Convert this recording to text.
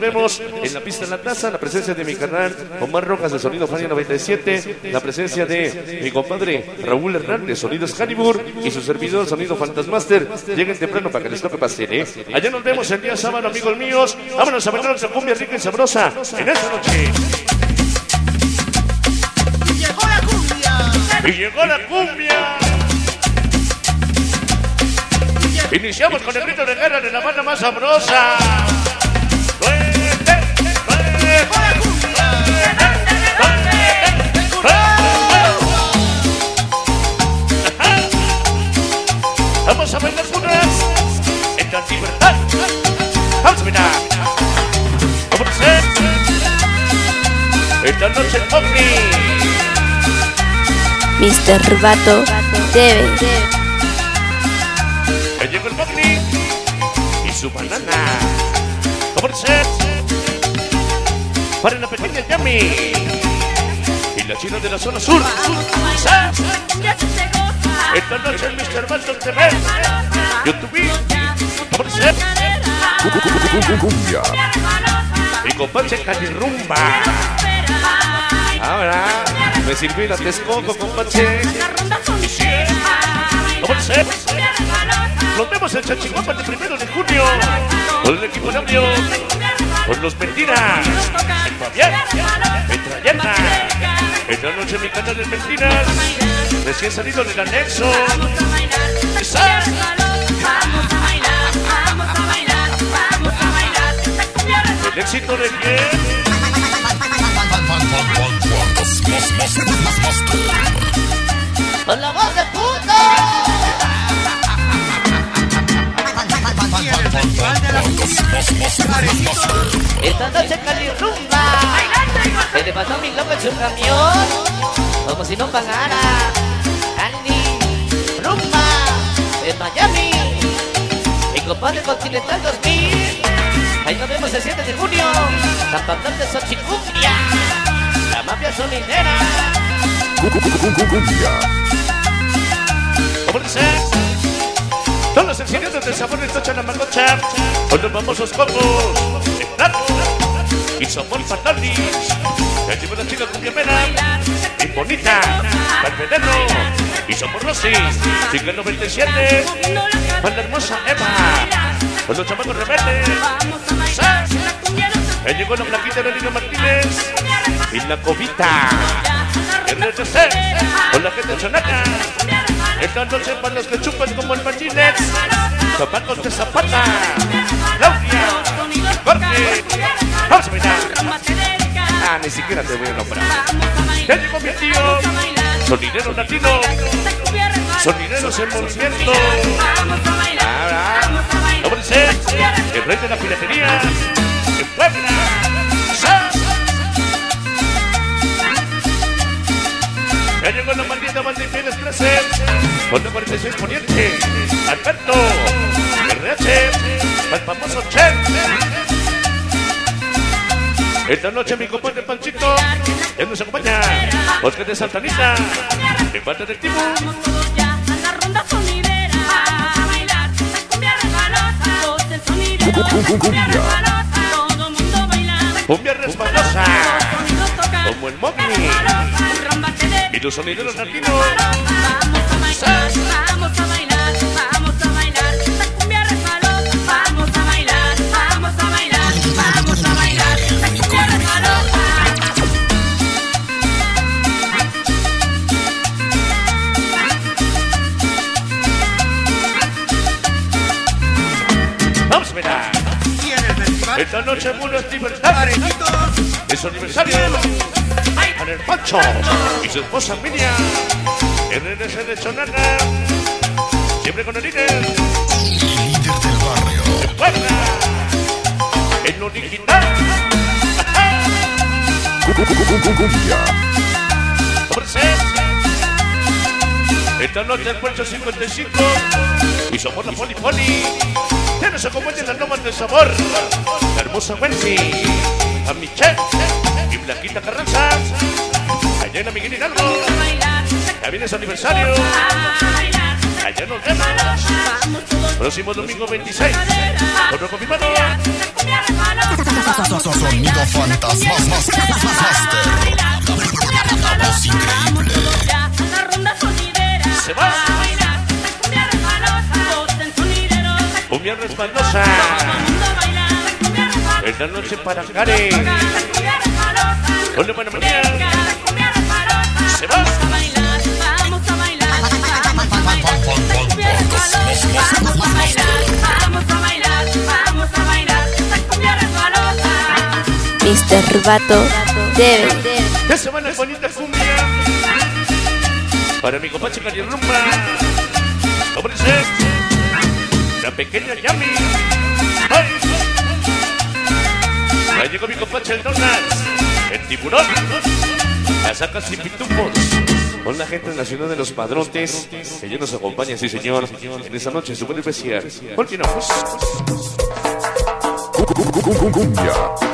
Vemos en la pista en la taza la presencia de mi canal Omar Rojas de Sonido Fania 97, la presencia de mi compadre Raúl Hernández, Sonido Excalibur y su servidor Sonido Fantasmaster. Lleguen temprano para que les toque pastel, ¿eh? Allá nos vemos el día sábado, amigos míos. Vámonos a bailar nuestra cumbia rica y sabrosa en esta noche. Y llegó la cumbia. Y llegó la cumbia. Iniciamos con el grito de guerra de la banda más sabrosa. Hacer esta noche el ovni. Mr. Vato debe. Ya llegó el ovni y su banana. Hacer para la pequeña Yami y la china de la zona sur. Esta noche el Mr. Balton TV. YouTube. Vamos a hacer Cumbia. Mi compadre Calirrumba. Ahora me sirvió la Texcoco, compadre. Y. Nos vemos en Chachihuapa el primero de junio. Con el equipo Nabio. Con los Mentiras. El Fabián. Metralleta. Esta noche mi canal de Mentiras. Recién salido del anexo. ¡Sas! Éxito de quién? Con la voz de puta. Y en el de. Esta noche Cali rumba Se le pasó mi loco en su camión Como si no pagara Cali rumba En Miami Mi compadre Continental 2000 Ahí nos vemos el 7 de junio Pablo de Xochicumbia La mafia sonidera Cumbia. ¿Cómo dice? Son los exiliados del sabor de Tocha la Mangocha. Con los famosos copos de plato y fatalis. El chivo de chino cumbia mera. Y bonita. Valvedeno. Y somos Rosy. Sigue el 97. Con la hermosa Eva. Con los chamacos rebeldes. Ahí llegó la plaquita de Lino Martínez. Y la cobita. RTC. Con la gente chanaca. Esta noche para los que chupan como el Martínez. Zapatos de Zapata. Claudia. Jorge. Vamos a bailar. Ah, ni siquiera te voy a nombrar. Ya llegó mi tío. Sonidero latino. Sonideros en movimiento. Rey de la piratería. En Puebla. Ya llegó la maldita banda Pérez 13. Con la 46 Poniente. Alberto. RH. El famoso Chen. Esta noche mi compadre Panchito. Ya nos acompaña. Oscar de Santanita. De parte del Tibu. Cumbia resbalosa. Como el. Y los sonideros latinos. Vamos a bailar, vamos a bailar, Esta noche Mundo es libertad. Es aniversario. Para el Pancho y su esposa Miriam. RNC de Chonana. Siempre con el líder. Líder del barrio. de Puebla. En lo digital. Cumbia. Esta noche el Puerto 55. Y somos la Poli Poli. Ya nos acompañan las nomas del sabor. La hermosa Wendy. A Michelle. Y Blanquita Carranza. Allá en la Miguel Hidalgo. Ya viene su aniversario. Allá nos vemos. Próximo domingo 26. Otro confirmado. Sonido fantasmas más master. La voz increíble. Se va. Cumbia respaldosa. Esta noche para Karen. Hola, buena resbalosa. Se va. Vamos a bailar. Vamos a bailar. Vamos a bailar. Vamos a bailar. Vamos a bailar. Vamos a bailar. La cumbia resbalosa. Mr. Vato debe. Ya se van las bonitas cumbia. Para mi compadre Cari Rumba. La pequeña Yami. Ya llegó mi compadre el Donuts. El tiburón. La saca sin pitufos. Con la gente en la ciudad de los padrotes. Que ya nos acompaña, sí señor. En esta noche súper especial. Continuamos. Cumbia.